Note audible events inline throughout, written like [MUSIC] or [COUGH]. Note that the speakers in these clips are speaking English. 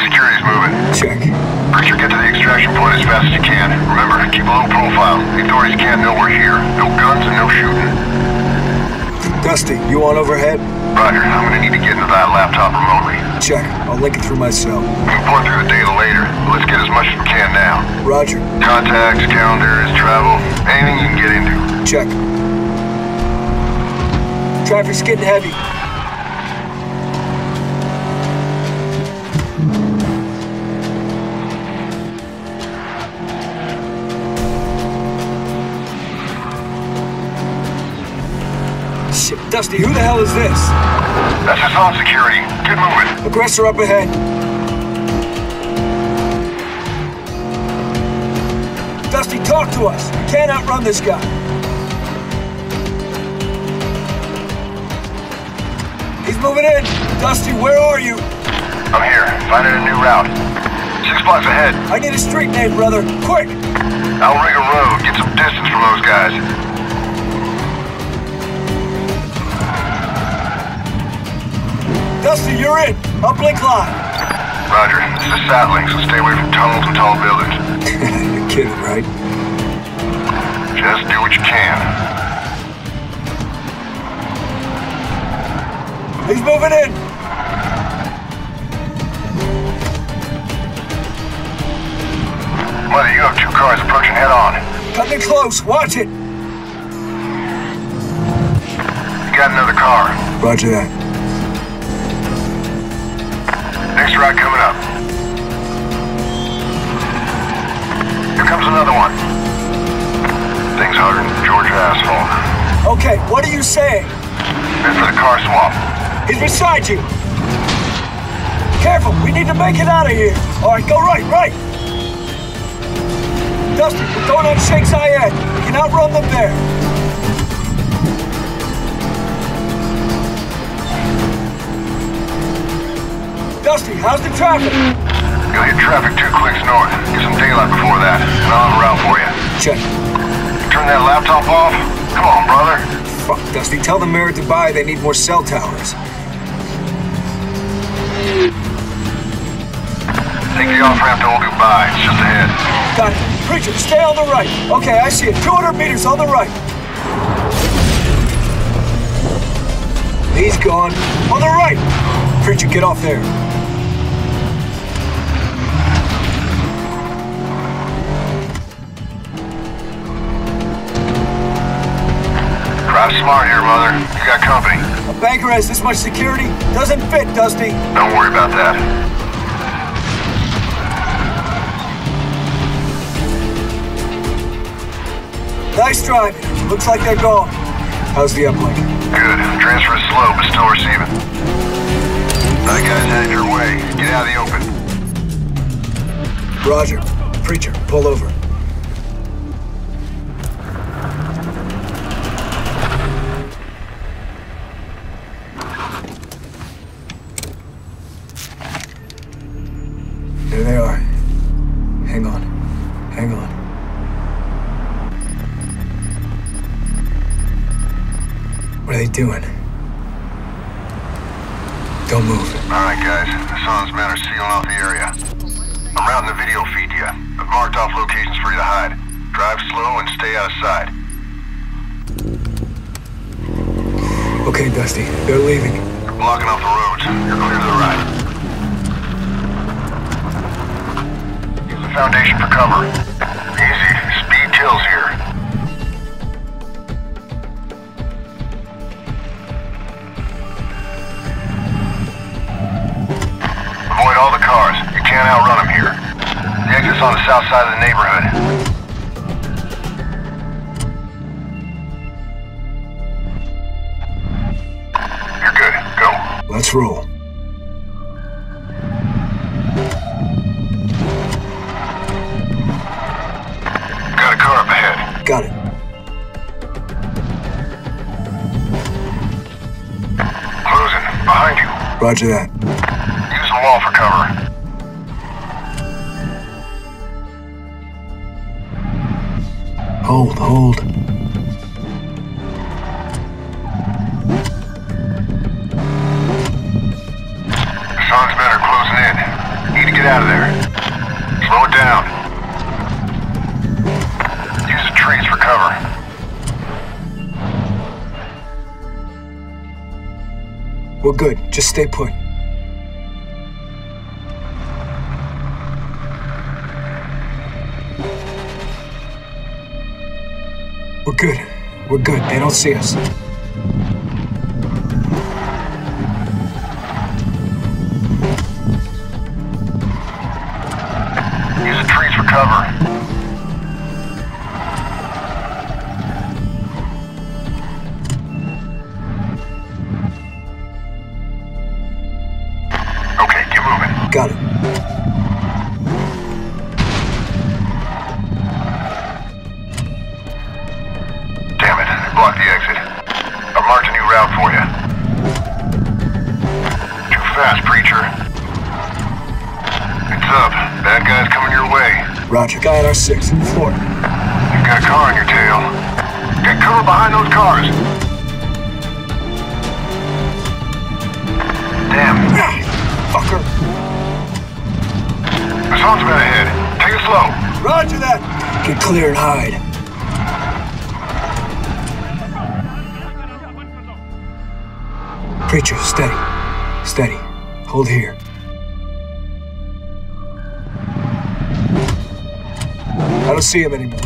Security's moving. Check. Preacher, get to the extraction point as fast as you can. Remember, keep a low profile. The authorities can't know we're here. No guns and no shooting. Dusty, you on overhead? Roger, I'm gonna need to get into that laptop remotely. Check. I'll link it through my cell. We can pour through the data later, let's get as much as we can now. Roger. Contacts, calendars, travel, anything you can get into. Check. Traffic's getting heavy. Dusty, who the hell is this? That's Hassan Security. Get moving. Aggressor up ahead. Dusty, talk to us. You can't outrun this guy. He's moving in. Dusty, where are you? I'm here, finding a new route. Six blocks ahead. I need a street name, brother. Quick! Al Rigga Road. Get some distance from those guys. Dusty, you're in. Uplink line. Roger. This is Satling, so stay away from tunnels and tall buildings. [LAUGHS] you're kidding, right? Just do what you can. He's moving in. Mother, you have two cars approaching head on. Coming close. Watch it. You got another car. Roger that. Next ride coming up. Here comes another one. Things harder than Georgia asphalt. Okay, what are you saying? Head for the car swap. He's beside you. Careful, we need to make it out of here. All right, go right, right. Dusty, we're going on Sheikh Zayed. We can outrun them there. Dusty, how's the traffic? You'll hit traffic two clicks north. Get some daylight before that, and I'll have a route for you. Check. Turn that laptop off? Come on, brother. Fuck, Dusty. Tell the mayor at Dubai they need more cell towers. Take the off-ramp to Old Dubai. It's just ahead. Got it. Preacher, stay on the right. Okay, I see it. 200 meters on the right. He's gone. On the right. Preacher, get off there. Drive smart here, mother. You got company. A banker has this much security? Doesn't fit, Dusty. Don't worry about that. Nice driving. Looks like they're gone. How's the uplink? Good. Transfer is slow, but still receiving. Another guy's headed your way. Get out of the open. Roger. Preacher, pull over. They doing? Don't move. All right, guys. Hassan's men are sealing off the area. I'm routing the video feed to you. I've marked off locations for you to hide. Drive slow and stay out of sight. Okay, Dusty. They're leaving. You're blocking off the roads. You're clear to the right. Use the foundation for cover. South side of the neighborhood. You're good. Go. Let's roll. Got a car up ahead. Got it. Closing. Behind you. Roger that. Use the wall for cover. hold, hold. Sean's men are closing in. Need to get out of there. Slow it down. Use the trees for cover. We're good. Just stay put. We're good. We're good. They don't see us. Use the trees for cover. Roger. Guy at our six. Floor. You've got a car on your tail. Get cover behind those cars. Damn. Fucker. Hassan's been ahead. Take it slow. Roger that. Get clear and hide. Preacher, steady. Steady. Hold here. I don't see him anymore.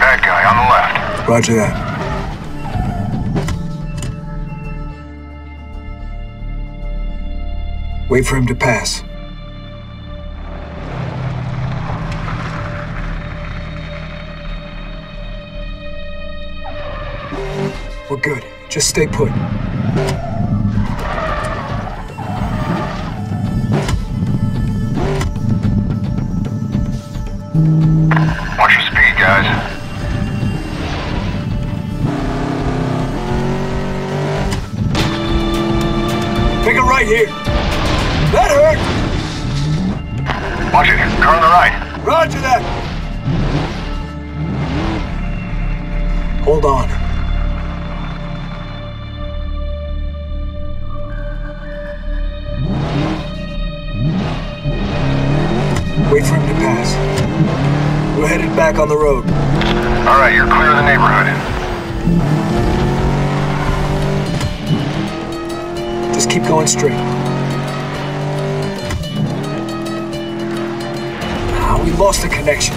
Bad guy on the left. Roger that. Wait for him to pass. We're good. Just stay put. Watch your speed, guys. Take it right here. That hurt. Watch it. Car on the right. Roger that. Hold on. Wait for him We're headed back on the road. All right, you're clear of the neighborhood. Just keep going straight. Ah, we lost the connection.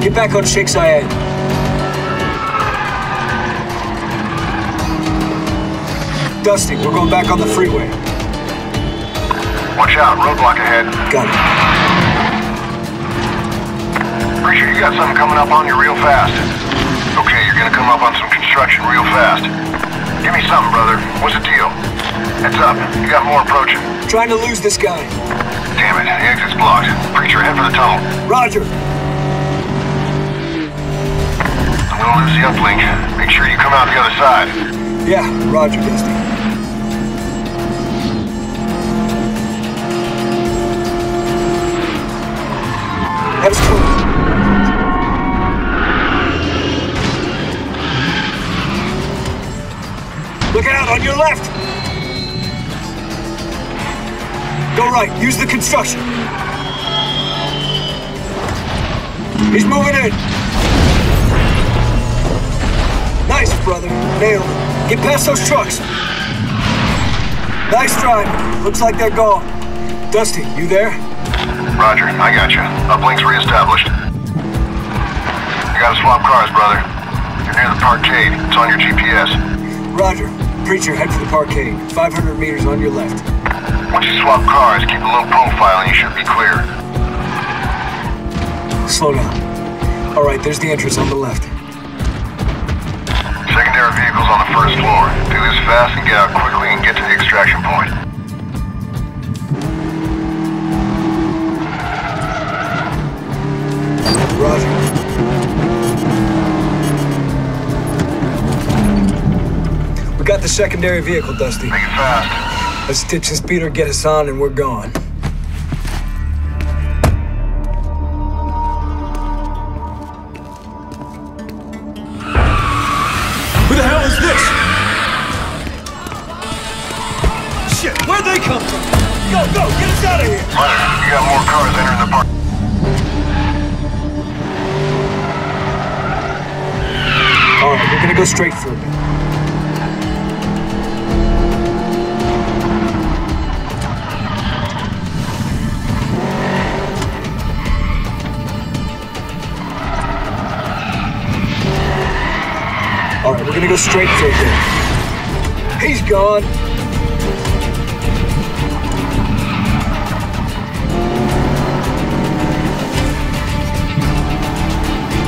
Get back on Sheikh Zayed. Dusty, we're going back on the freeway. Watch out, roadblock ahead. Got it. Preacher, you got something coming up on you real fast. Okay, you're gonna come up on some construction real fast. Give me something, brother. What's the deal? Heads up. You got more approaching. Trying to lose this guy. Damn it, the exit's blocked. Preacher, head for the tunnel. Roger. I'm gonna lose the uplink. Make sure you come out the other side. Yeah, Roger, Dusty. That was close. Your left! Go right, use the construction. He's moving in. Nice, brother. Nailed it. Get past those trucks. Nice drive. Looks like they're gone. Dusty, you there? Roger, I got you. Uplink's reestablished. You gotta swap cars, brother. You're near the parkade. It's on your GPS. Roger. Preacher, head for the parkade. 500 meters on your left. Once you swap cars, keep a low profile and you should be clear. Slow down. All right, there's the entrance on the left. Secondary vehicles on the first floor. Do this fast and get out quickly and get to the extraction point. Roger. We got the secondary vehicle, Dusty. Make it fast. Let's ditch this beater, get us on, and we're gone. Who the hell is this? Shit, where'd they come from? Go, go, get us out of here! Hunter, you got more cars entering the park. Alright, we're gonna go straight through. Alright, go straight here. He's gone.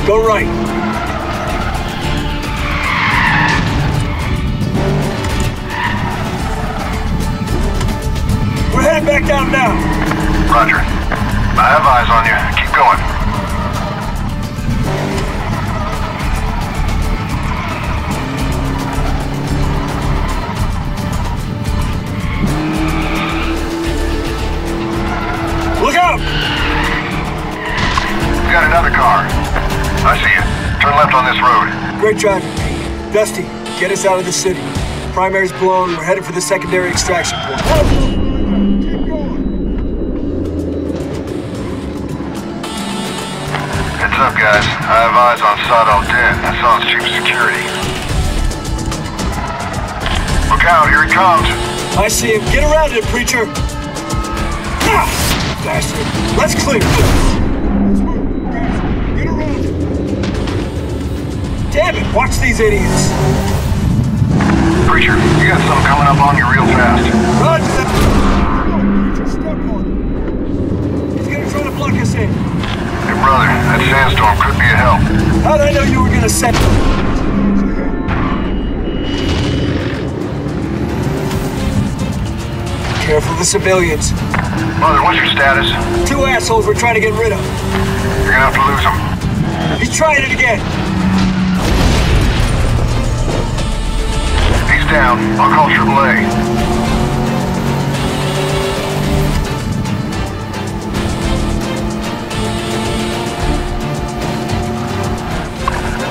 Go right. We're headed back down now. Roger. I have eyes on you. Keep going. Got another car. I see you. Turn left on this road. Great driving, Pete. Dusty, get us out of the city. Primary's blown. We're headed for the secondary extraction point. Heads up, guys. I have eyes on Saad al-Din, Hassan's chief of security. Look out, here he comes. I see him. Get around it, preacher. Ah! Bastard. Let's clear. Damn it! Watch these idiots. Preacher, you got something coming up on you real fast. Roger that. Step on. He's gonna try to block us in. Hey, brother, that sandstorm could be a help. How'd I know you were gonna set? Careful of the civilians. Brother, what's your status? Two assholes we're trying to get rid of. You're gonna have to lose him. He's trying it again. Down. I'll call AAA.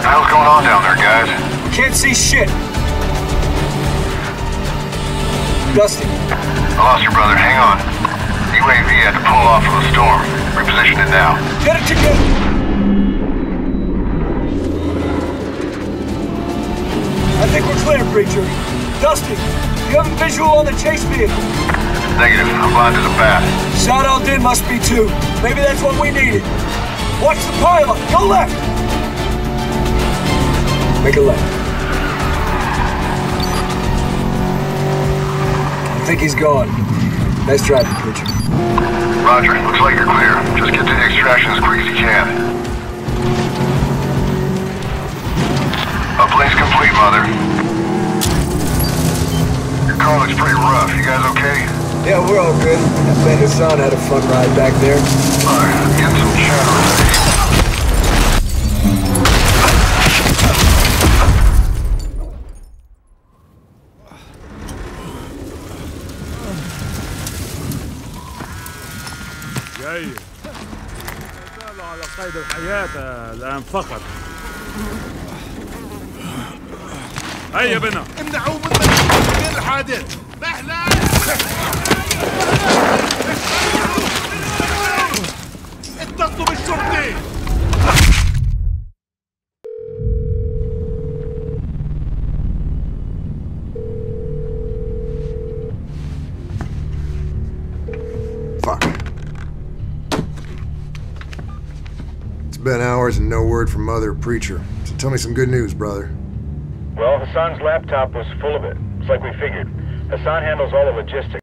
The going on down there, guys? Can't see shit. Dusty, I lost your brother. Hang on. UAV had to pull off from the storm. Reposition it now. get it together. I think we're clear, Preacher. Dusty, you have a visual on the chase vehicle. Negative. I'm blind as a bat. Saad al-Din must be too. Maybe that's what we needed. Watch the pilot. Go left. Make a left. I think he's gone. Nice driving, Preacher. Roger. Looks like you're clear. Just get to the extraction as quick as you can. Uplink's complete, Mother. Your car looks pretty rough. You guys okay? Yeah, we're all good. I bet Hassan had a fun ride back there. Mother, get some chatter. جيد زالوا على قيد الحياة الآن فقط هيا بنا امنعوا من غير الحادث مهلا اتصلوا بالشرطي Fuck. It's been hours and no word from Mother or Preacher. So tell me some good news, brother. Hassan's laptop was full of it. It's like we figured. Hassan handles all the logistics.